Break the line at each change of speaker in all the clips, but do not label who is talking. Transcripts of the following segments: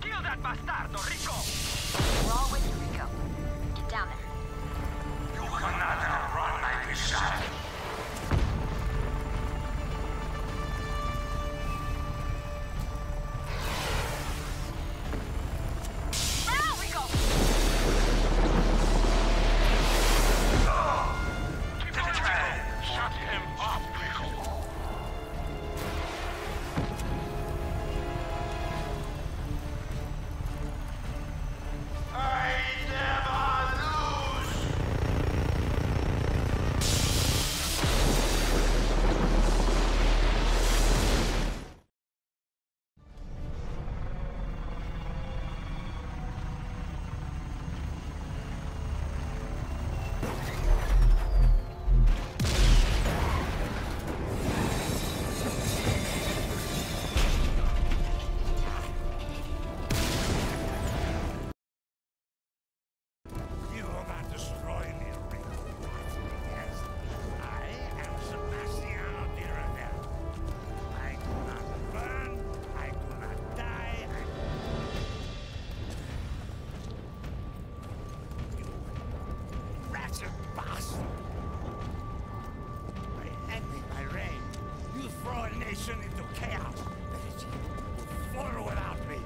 Kill that bastardo, Rico!
Nation into chaos that fall without me.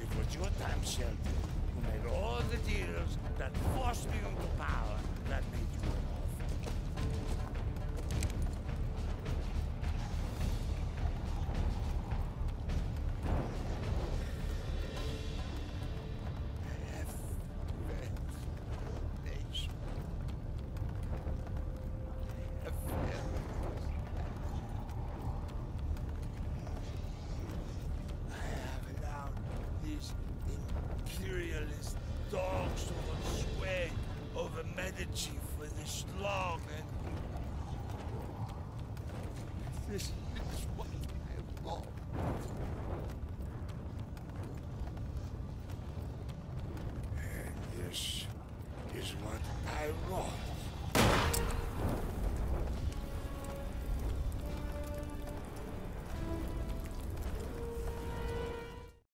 It was your time, Shelby, who made all the deals that forced me imperialist dogs hold sway over Medici for this long and this is what I want. And this is what I want.